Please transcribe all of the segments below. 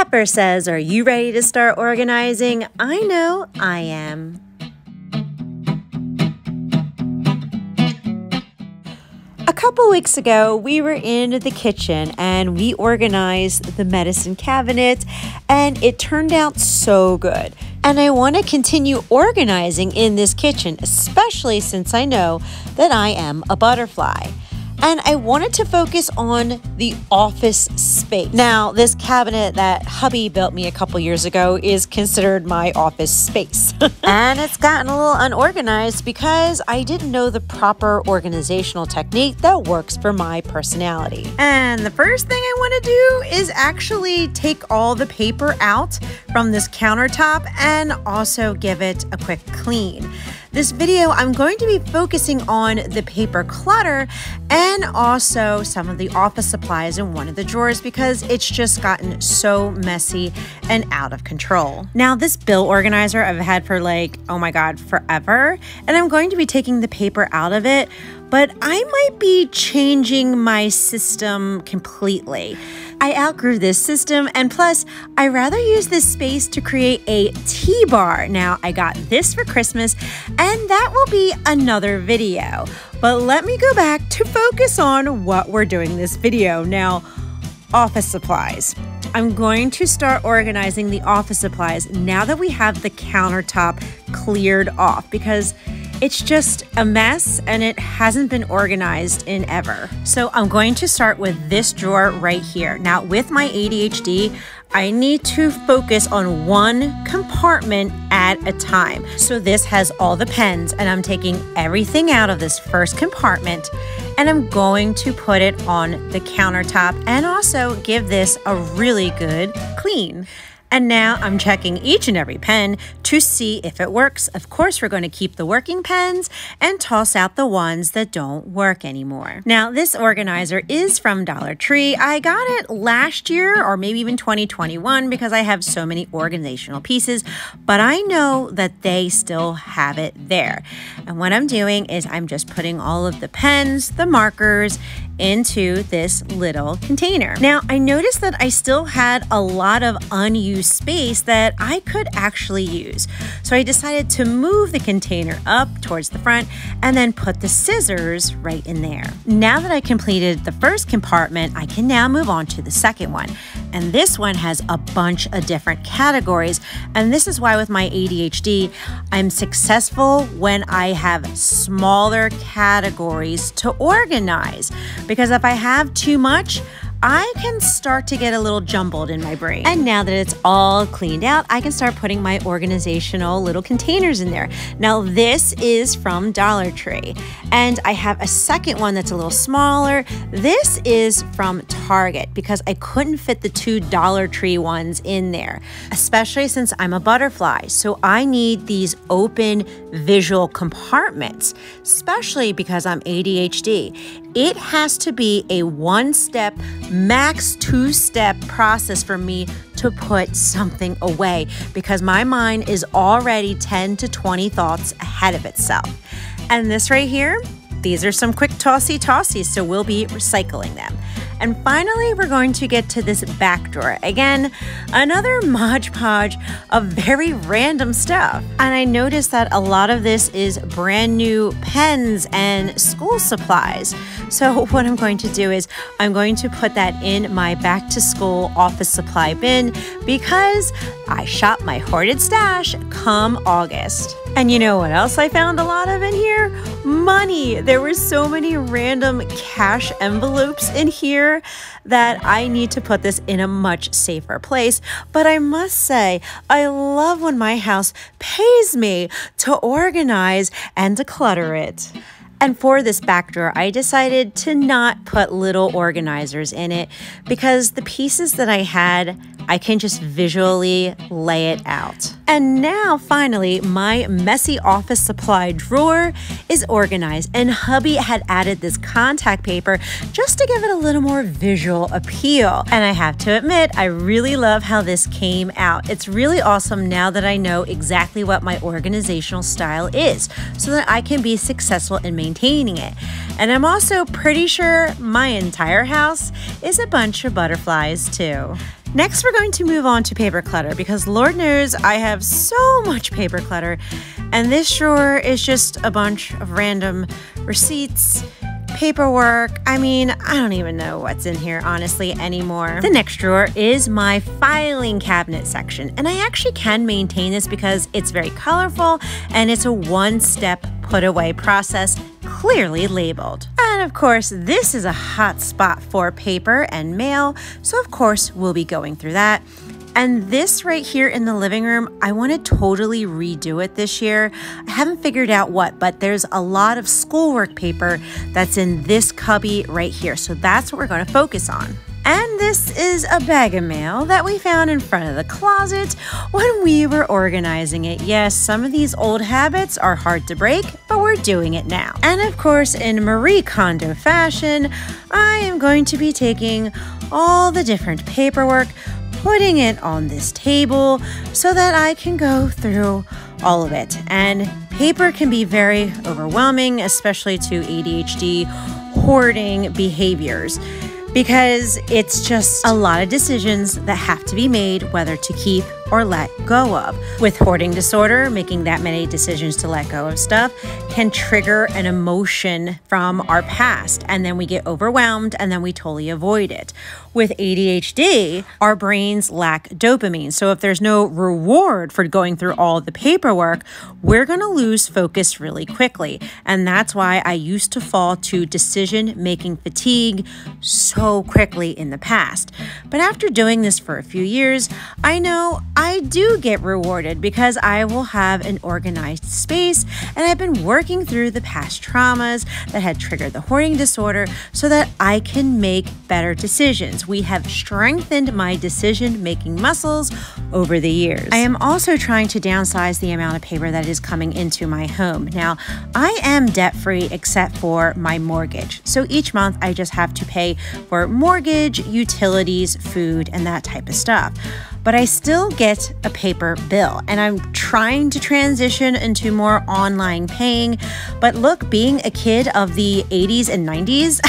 Pepper says, Are you ready to start organizing? I know I am. A couple weeks ago, we were in the kitchen and we organized the medicine cabinet, and it turned out so good. And I want to continue organizing in this kitchen, especially since I know that I am a butterfly and I wanted to focus on the office space. Now, this cabinet that hubby built me a couple years ago is considered my office space. and it's gotten a little unorganized because I didn't know the proper organizational technique that works for my personality. And the first thing I want to do is actually take all the paper out from this countertop and also give it a quick clean. This video, I'm going to be focusing on the paper clutter and also some of the office supplies in one of the drawers because it's just gotten so messy and out of control. Now, this bill organizer I've had for like, oh my God, forever. And I'm going to be taking the paper out of it, but I might be changing my system completely. I outgrew this system, and plus, I rather use this space to create a tea bar. Now, I got this for Christmas, and that will be another video. But let me go back to focus on what we're doing this video. Now, office supplies. I'm going to start organizing the office supplies now that we have the countertop cleared off because it's just a mess and it hasn't been organized in ever. So I'm going to start with this drawer right here. Now with my ADHD, I need to focus on one compartment at a time. So this has all the pens and I'm taking everything out of this first compartment and I'm going to put it on the countertop and also give this a really good clean. And now I'm checking each and every pen to see if it works. Of course, we're going to keep the working pens and toss out the ones that don't work anymore. Now, this organizer is from Dollar Tree. I got it last year or maybe even 2021 because I have so many organizational pieces, but I know that they still have it there. And what I'm doing is I'm just putting all of the pens, the markers, into this little container. Now, I noticed that I still had a lot of unused space that I could actually use. So I decided to move the container up towards the front and then put the scissors right in there. Now that I completed the first compartment, I can now move on to the second one. And this one has a bunch of different categories. And this is why with my ADHD, I'm successful when I have smaller categories to organize because if I have too much, I can start to get a little jumbled in my brain. And now that it's all cleaned out, I can start putting my organizational little containers in there. Now, this is from Dollar Tree, and I have a second one that's a little smaller. This is from Target because I couldn't fit the two Dollar Tree ones in there, especially since I'm a butterfly. So I need these open visual compartments, especially because I'm ADHD. It has to be a one step max two step process for me to put something away because my mind is already 10 to 20 thoughts ahead of itself. And this right here, these are some quick tossy tossies, so we'll be recycling them. And finally, we're going to get to this back drawer. Again, another Mod Podge of very random stuff. And I noticed that a lot of this is brand new pens and school supplies. So what I'm going to do is I'm going to put that in my back to school office supply bin because I shop my hoarded stash come August. And you know what else I found a lot of in here? Money. There were so many random cash envelopes in here that I need to put this in a much safer place. But I must say, I love when my house pays me to organize and declutter it. And for this back drawer, I decided to not put little organizers in it because the pieces that I had I can just visually lay it out. And now, finally, my messy office supply drawer is organized, and hubby had added this contact paper just to give it a little more visual appeal. And I have to admit, I really love how this came out. It's really awesome now that I know exactly what my organizational style is so that I can be successful in maintaining it. And I'm also pretty sure my entire house is a bunch of butterflies too. Next, we're going to move on to paper clutter because Lord knows I have so much paper clutter. And this drawer is just a bunch of random receipts, paperwork. I mean, I don't even know what's in here, honestly, anymore. The next drawer is my filing cabinet section. And I actually can maintain this because it's very colorful and it's a one step put away process clearly labeled. And of course, this is a hot spot for paper and mail, so of course, we'll be going through that. And this right here in the living room, I want to totally redo it this year. I haven't figured out what, but there's a lot of schoolwork paper that's in this cubby right here. So that's what we're going to focus on. And this is a bag of mail that we found in front of the closet when we were organizing it. Yes, some of these old habits are hard to break, but we're doing it now. And of course, in Marie Kondo fashion, I am going to be taking all the different paperwork, putting it on this table so that I can go through all of it. And paper can be very overwhelming, especially to ADHD hoarding behaviors because it's just a lot of decisions that have to be made whether to keep or let go of. With hoarding disorder, making that many decisions to let go of stuff can trigger an emotion from our past, and then we get overwhelmed and then we totally avoid it. With ADHD, our brains lack dopamine. So if there's no reward for going through all the paperwork, we're going to lose focus really quickly. And that's why I used to fall to decision making fatigue so quickly in the past. But after doing this for a few years, I know I do get rewarded because I will have an organized space and I've been working through the past traumas that had triggered the hoarding disorder so that I can make better decisions. We have strengthened my decision making muscles over the years. I am also trying to downsize the amount of paper that is coming into my home. Now, I am debt free except for my mortgage. So each month I just have to pay for mortgage, utilities, food, and that type of stuff but I still get a paper bill. And I'm trying to transition into more online paying. But look, being a kid of the 80s and 90s,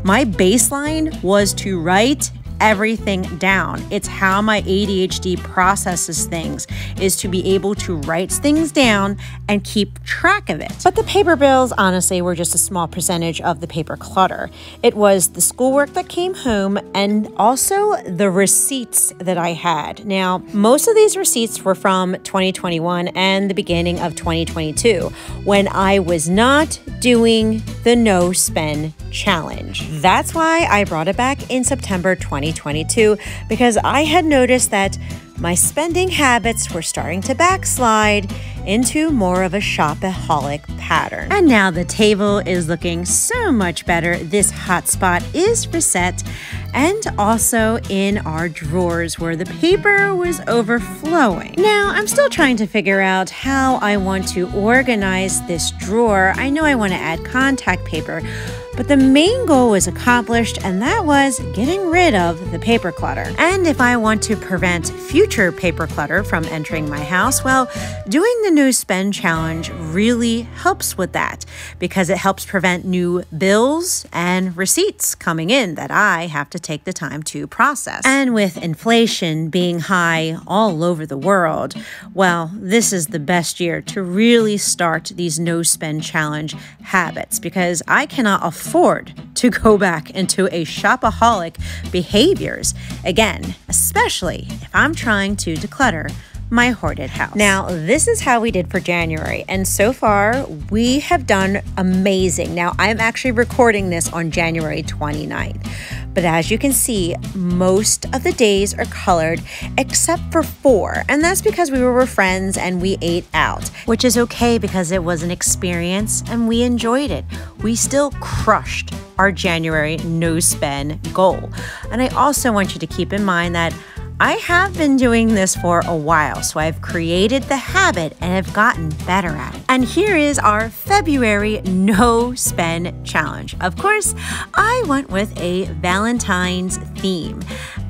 my baseline was to write everything down. It's how my ADHD processes things is to be able to write things down and keep track of it. But the paper bills honestly were just a small percentage of the paper clutter. It was the schoolwork that came home and also the receipts that I had. Now, most of these receipts were from 2021 and the beginning of 2022 when I was not doing the no spend challenge. That's why I brought it back in September 2022 because I had noticed that my spending habits were starting to backslide into more of a shopaholic pattern. And now the table is looking so much better. This hotspot is reset and also in our drawers where the paper was overflowing. Now, I'm still trying to figure out how I want to organize this drawer. I know I want to add contact paper, but the main goal was accomplished, and that was getting rid of the paper clutter. And if I want to prevent future paper clutter from entering my house, well, doing the no spend challenge really helps with that because it helps prevent new bills and receipts coming in that I have to take the time to process. And with inflation being high all over the world, well, this is the best year to really start these no spend challenge habits because I cannot afford afford to go back into a shopaholic behaviors again, especially if I'm trying to declutter my hoarded house. Now, this is how we did for January, and so far we have done amazing. Now, I'm actually recording this on January 29th. But as you can see, most of the days are colored except for four. And that's because we were friends and we ate out, which is okay because it was an experience and we enjoyed it. We still crushed our January no spend goal. And I also want you to keep in mind that I have been doing this for a while, so I've created the habit and have gotten better at it. And here is our February no spend challenge. Of course, I went with a Valentine's theme.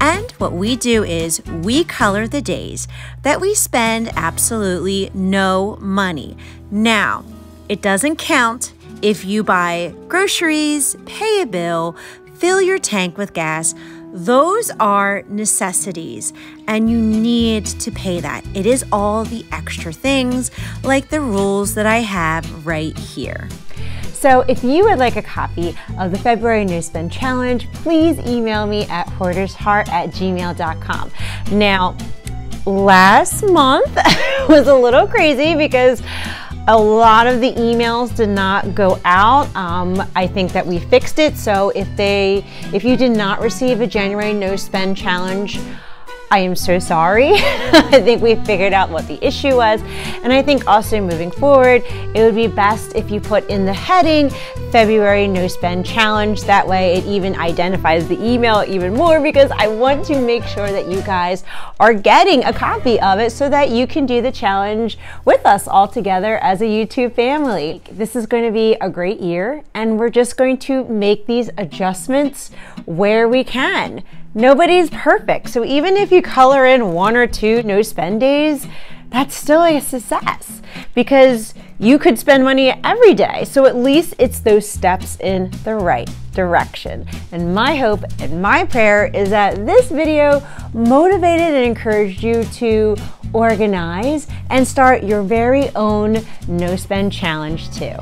And what we do is we color the days that we spend absolutely no money. Now, it doesn't count if you buy groceries, pay a bill, fill your tank with gas, Those are necessities, and you need to pay that. It is all the extra things, like the rules that I have right here. So if you would like a copy of the February No Spend Challenge, please email me at hoardersheart at gmail.com. Now, last month was a little crazy because a lot of the emails did not go out. Um, I think that we fixed it. So if they, if you did not receive a January no spend challenge, I am so sorry. I think we figured out what the issue was. And I think also moving forward, it would be best if you put in the heading February No Spend Challenge. That way it even identifies the email even more because I want to make sure that you guys are getting a copy of it so that you can do the challenge with us all together as a YouTube family. This is going to be a great year and we're just going to make these adjustments where we can. Nobody's perfect. So even if you color in one or two no spend days, that's still a success because you could spend money every day. So at least it's those steps in the right direction. And my hope and my prayer is that this video motivated and encouraged you to organize and start your very own no spend challenge too.